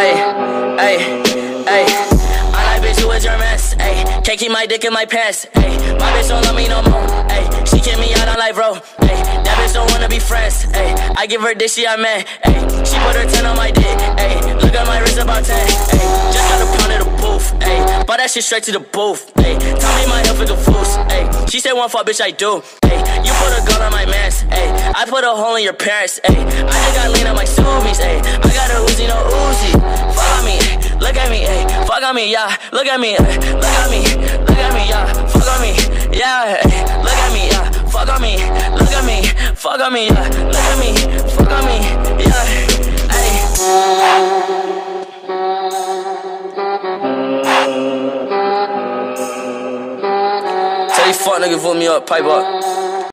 Hey, hey. I like bitch who is your mess. Hey, can't keep my dick in my pants. Hey, my bitch don't love me no more. Hey, she kick me out on life, bro. Hey, that bitch don't wanna be friends. Hey, I give her dick, she I man. Hey, she put her 10 on my dick. Hey, look at my wrist about 10. Hey, just got a pound of the booth. Hey, bought that shit straight to the booth. Hey, tell me my health is a foos. Hey, she said one fuck, bitch, I do. Hey, you put a gun on my mans. Hey, I put a hole in your parents. Hey, I just got lean on my. Hey, on me, yeah. Look at me, ay, look at me, look at me, yeah. Fuck on me, yeah. Eh. Look at me, yeah. Fuck on me, look at me, fuck on me, yeah. Look at me, fuck on me, yeah. Eh. Hey. Tell you fuck nigga, vote me up, pipe up.